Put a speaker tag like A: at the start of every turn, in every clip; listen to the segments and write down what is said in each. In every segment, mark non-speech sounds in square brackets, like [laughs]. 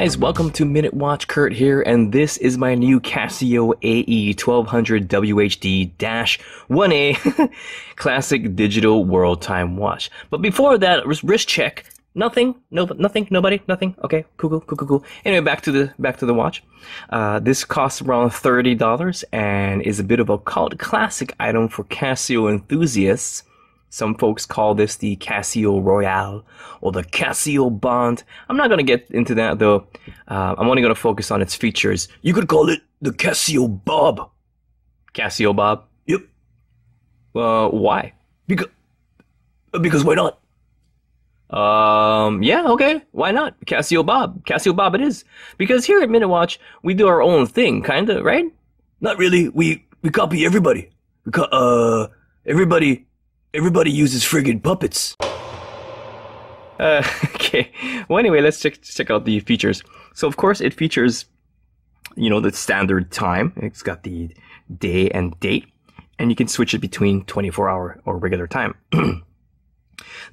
A: guys, welcome to Minute Watch. Kurt here, and this is my new Casio AE 1200 WHD-1A [laughs] classic digital world time watch. But before that, wrist check. Nothing, no, nothing, nobody, nothing. Okay, cool, cool, cool, cool. Anyway, back to the back to the watch. Uh, this costs around thirty dollars and is a bit of a cult classic item for Casio enthusiasts. Some folks call this the Casio Royale or the Casio Bond. I'm not going to get into that though. Uh, I'm only going to focus on its features. You could call it the Casio Bob. Casio Bob? Yep. Uh, why? Because, because why not? Um, yeah, okay. Why not? Casio Bob. Casio Bob it is. Because here at Minute Watch, we do our own thing, kinda, right? Not really. We, we copy everybody. We co- uh, everybody Everybody uses friggin' puppets. Uh, [laughs] okay. Well, anyway, let's check check out the features. So, of course, it features, you know, the standard time. It's got the day and date, and you can switch it between 24 hour or regular time. [clears throat]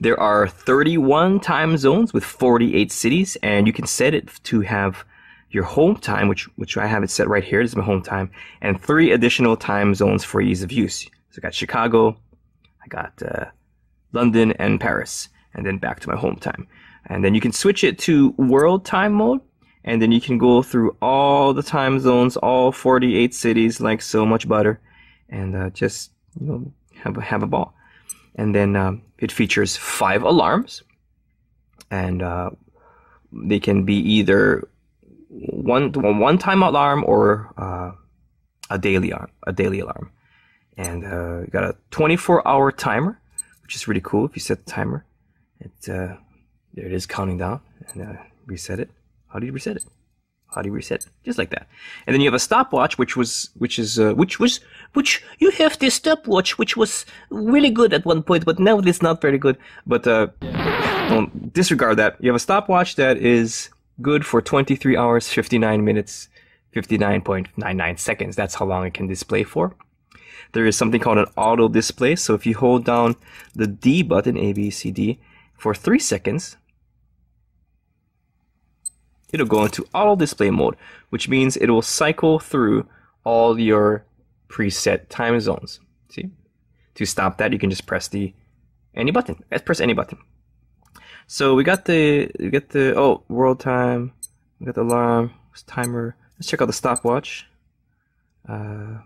A: there are 31 time zones with 48 cities, and you can set it to have your home time, which which I have it set right here. This is my home time, and three additional time zones for ease of use. So, I got Chicago, I got uh, London and Paris, and then back to my home time. And then you can switch it to world time mode, and then you can go through all the time zones, all 48 cities, like so much butter, and uh, just you know have a, have a ball. And then um, it features five alarms, and uh, they can be either one one time alarm or uh, a daily alarm, a daily alarm and uh, got a 24 hour timer, which is really cool. If you set the timer, it uh, there it is counting down, and uh, reset it. How do you reset it? How do you reset it? Just like that. And then you have a stopwatch, which was which is uh, which was which you have this stopwatch, which was really good at one point, but now it's not very good. But uh, don't disregard that. You have a stopwatch that is good for 23 hours, 59 minutes, 59.99 seconds. That's how long it can display for there is something called an auto display. So if you hold down the D button, A, B, C, D, for three seconds, it'll go into auto display mode, which means it will cycle through all your preset time zones. See? To stop that, you can just press the any button. Let's press any button. So we got the we got the oh world time, we got the alarm, timer. Let's check out the stopwatch. Uh,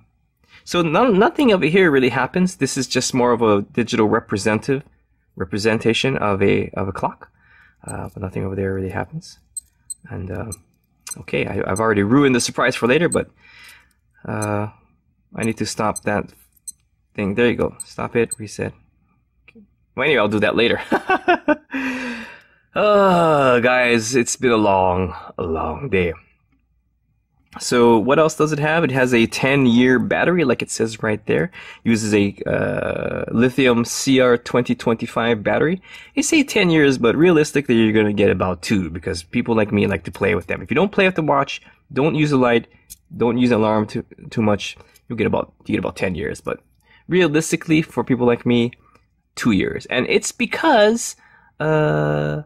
A: so no, nothing over here really happens. This is just more of a digital representative representation of a of a clock, uh, but nothing over there really happens. And uh, okay, I, have already ruined the surprise for later, but uh, I need to stop that thing. There you go. Stop it. Reset. Okay. Well, anyway, I'll do that later. oh, [laughs] guys, it's been a long, a long day. So what else does it have? It has a 10 year battery, like it says right there. Uses a uh, lithium CR2025 battery. They say 10 years, but realistically, you're gonna get about two because people like me like to play with them. If you don't play with the watch, don't use the light, don't use alarm too too much. You'll get about you get about 10 years. But realistically, for people like me, two years, and it's because uh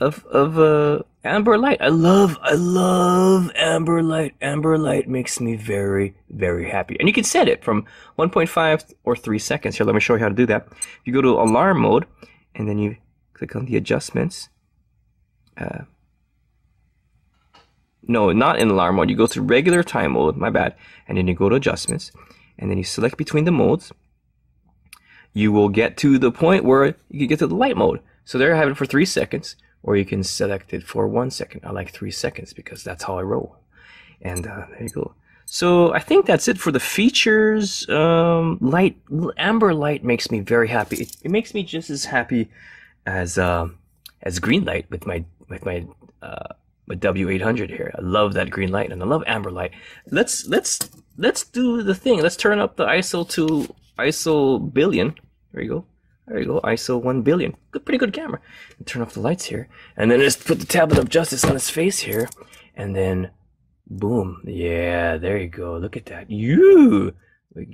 A: of of uh amber light. I love I love amber light. Amber light makes me very very happy. And you can set it from 1.5 or 3 seconds. Here, let me show you how to do that. You go to alarm mode and then you click on the adjustments. Uh, no, not in alarm mode. You go to regular time mode, my bad. And then you go to adjustments and then you select between the modes. You will get to the point where you can get to the light mode. So there I have it for 3 seconds or you can select it for one second. I like three seconds because that's how I roll. And uh, there you go. So I think that's it for the features. Um, light, amber light makes me very happy. It, it makes me just as happy as uh, as green light with my with my uh, my W800 here. I love that green light and I love amber light. Let's let's let's do the thing. Let's turn up the ISO to ISO billion. There you go. There you go, ISO 1 billion. Good, pretty good camera. And turn off the lights here. And then just put the tablet of justice on his face here. And then, boom. Yeah, there you go. Look at that. You.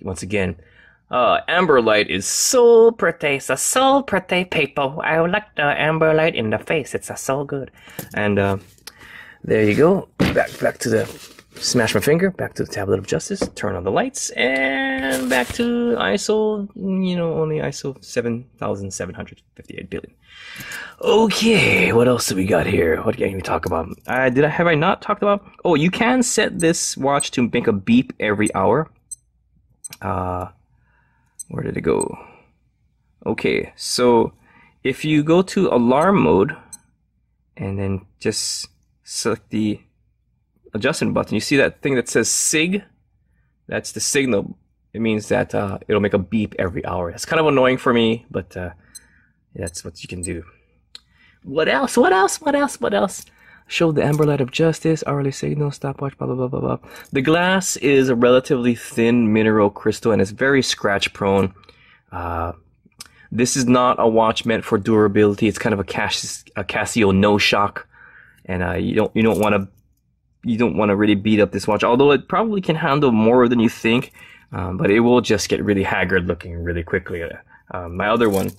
A: Once again, uh, amber light is so pretty. It's a so pretty people. I like the amber light in the face. It's a so good. And, uh, There you go. Back back to the smash my finger, back to the tablet of justice, turn on the lights, and back to ISO, you know, only ISO 7758 billion. Okay, what else do we got here? What can we talk about? Uh, did I have I not talked about? Oh, you can set this watch to make a beep every hour. Uh, where did it go? Okay, so if you go to alarm mode and then just select the adjustment button, you see that thing that says SIG? That's the signal. It means that uh, it'll make a beep every hour. It's kind of annoying for me, but uh, that's what you can do. What else? What else? What else? What else? Show the amber light of justice, hourly signal, stopwatch, blah, blah, blah, blah, blah. The glass is a relatively thin mineral crystal and it's very scratch prone. Uh, this is not a watch meant for durability. It's kind of a, Cas- a Casio no shock. And uh, you don't you don't want to you don't want to really beat up this watch, although it probably can handle more than you think. Um, but it will just get really haggard looking really quickly. Uh, my other one,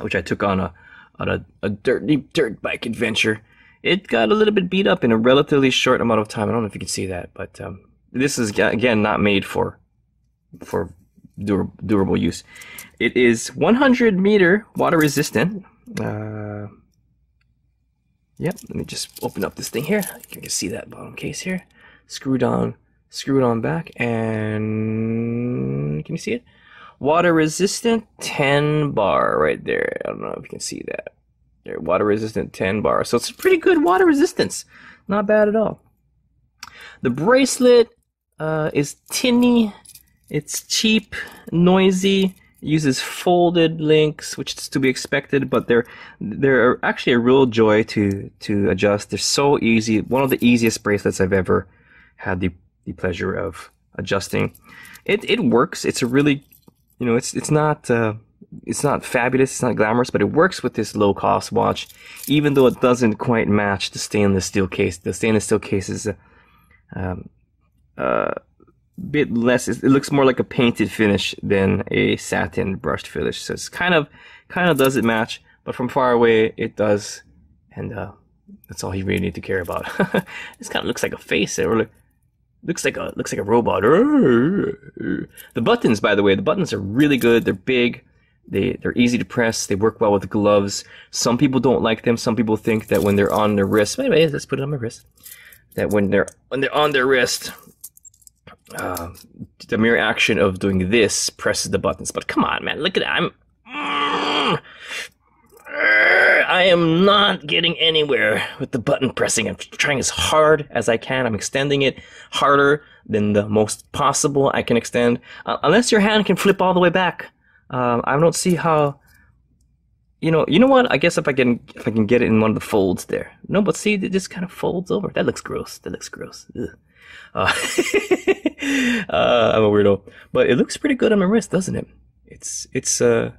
A: which I took on a on a, a dirt dirt bike adventure, it got a little bit beat up in a relatively short amount of time. I don't know if you can see that, but um, this is again not made for for dur- durable use. It is 100 meter water resistant. Uh, Yep, let me just open up this thing here. You can see that bottom case here. Screw it on, screw it on back, and can you see it? Water resistant 10 bar right there. I don't know if you can see that. There, water resistant 10 bar. So it's pretty good water resistance. Not bad at all. The bracelet uh, is tinny. It's cheap, noisy uses folded links, which is to be expected, but they're they're actually a real joy to to adjust. They're so easy. One of the easiest bracelets I've ever had the, the pleasure of adjusting. It it works. It's a really you know it's it's not uh, it's not fabulous. It's not glamorous, but it works with this low cost watch, even though it doesn't quite match the stainless steel case. The stainless steel case is. a um, uh, bit less. It looks more like a painted finish than a satin brushed finish. So it's kind of kind of doesn't match, but from far away it does, and uh, that's all you really need to care about. [laughs] this kind of looks like a face. It look, looks like a looks like a robot. The buttons, by the way, the buttons are really good. They're big. They they're easy to press. They work well with gloves. Some people don't like them. Some people think that when they're on their wrist. Anyway, let's put it on my wrist. That when they're when they're on their wrist, uh, the mere action of doing this presses the buttons. But come on, man, look at that. I'm. I am not getting anywhere with the button pressing. I'm trying as hard as I can. I'm extending it harder than the most possible I can extend. Uh, unless your hand can flip all the way back. Um, I don't see how. You know, you know what? I guess if I can, if I can get it in one of the folds there. No, but see, it just kind of folds over. That looks gross. That looks gross. Uh, [laughs] uh, I'm a weirdo, but it looks pretty good on my wrist, doesn't it? It's it's uh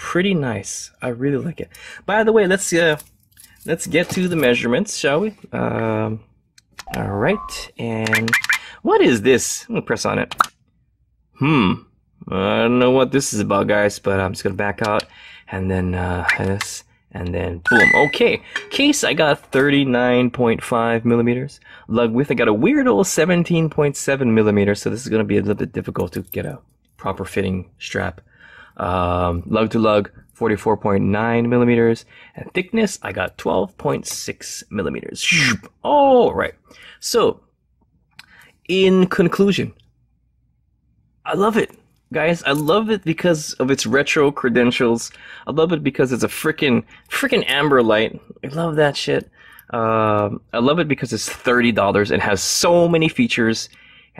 A: pretty nice. I really like it. By the way, let's uh let's get to the measurements, shall we? Um, all right, and what is this? I'm gonna press on it. Hmm. I don't know what this is about, guys, but I'm just gonna back out and then uh, this and then boom. Okay, case I got 39.5 millimeters. Lug width I got a weird old 17.7 millimeters. So this is to be a little bit difficult to get a proper fitting strap. Um, lug to lug 44.9 millimeters. And thickness I got 12.6 millimeters. All right. So in conclusion, I love it guys. I love it because of its retro credentials. I love it because it's a freaking freaking amber light. I love that shit. Um, I love it because it's thirty dollars and has so many features.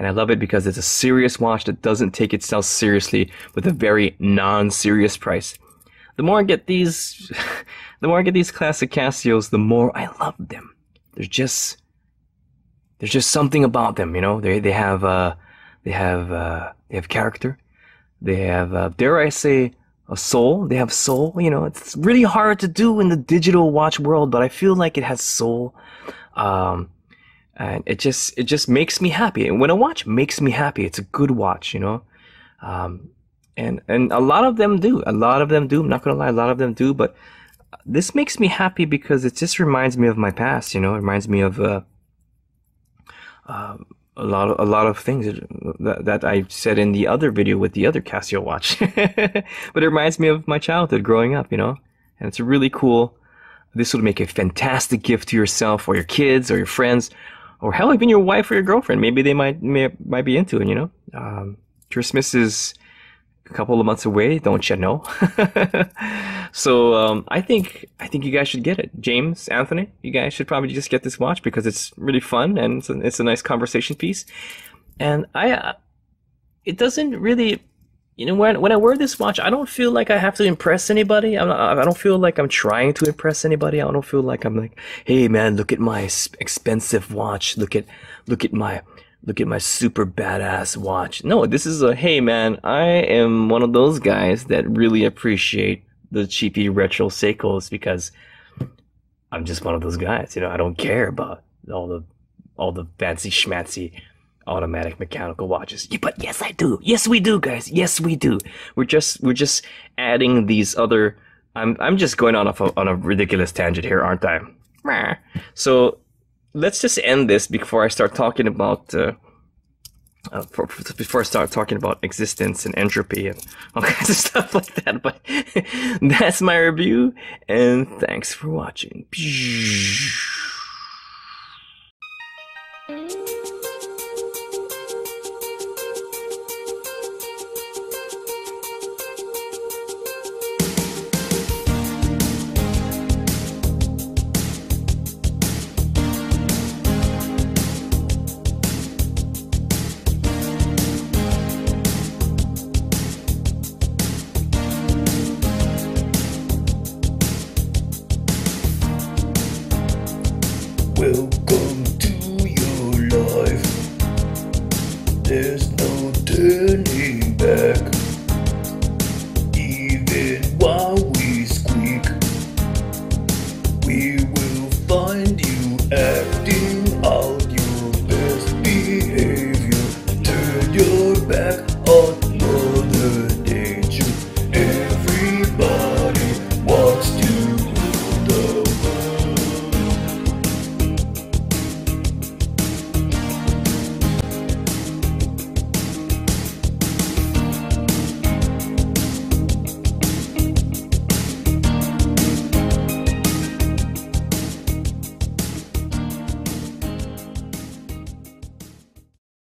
A: And I love it because it's a serious watch that doesn't take itself seriously with a very non-serious price. The more I get these, [laughs] the more I get these classic Casios, the more I love them. There's just, there's just something about them, you know. They they have uh, they have uh, they have character. They have, uh, dare I say, a soul. They have soul. You know, it's really hard to do in the digital watch world, but I feel like it has soul. Um, and it just, it just makes me happy. And when a watch makes me happy, it's a good watch, you know? Um, and, and a lot of them do. A lot of them do. I'm not gonna lie, a lot of them do, but this makes me happy because it just reminds me of my past. You know, it reminds me of uh, uh, a lot of a lot of things that, that I said in the other video with the other Casio watch. [laughs] but it reminds me of my childhood growing up. You know, and it's really cool. This would make a fantastic gift to yourself or your kids or your friends, or hell, even your wife or your girlfriend. Maybe they might may, might be into it. You know, um, Christmas is a couple of months away, don't you know? [laughs] so um, I think I think you guys should get it. James, Anthony, you guys should probably just get this watch because it's really fun and it's a, it's a nice conversation piece. And I, it doesn't really, you know, when when I wear this watch, I don't feel like I have to impress anybody. I'm not, I don't feel like I'm trying to impress anybody. I don't feel like I'm like, hey man, look at my expensive watch. Look at look at my look at my super badass watch. No, this is a, hey man, I am one of those guys that really appreciate the cheapy retro Seikos because I'm just one of those guys. You know, I don't care about all the, all the fancy schmancy automatic mechanical watches. Yeah, but yes, I do. Yes, we do, guys. Yes, we do. We're just, we're just adding these other, I'm, I'm just going on a, on a ridiculous tangent here, aren't I? So let's just end this before I start talking about uh, uh, for, for, before I start talking about existence and entropy and all [laughs] kinds of stuff like that. But [laughs] that's my review, and thanks for watching.
B: welcome to your life. There's no turning back.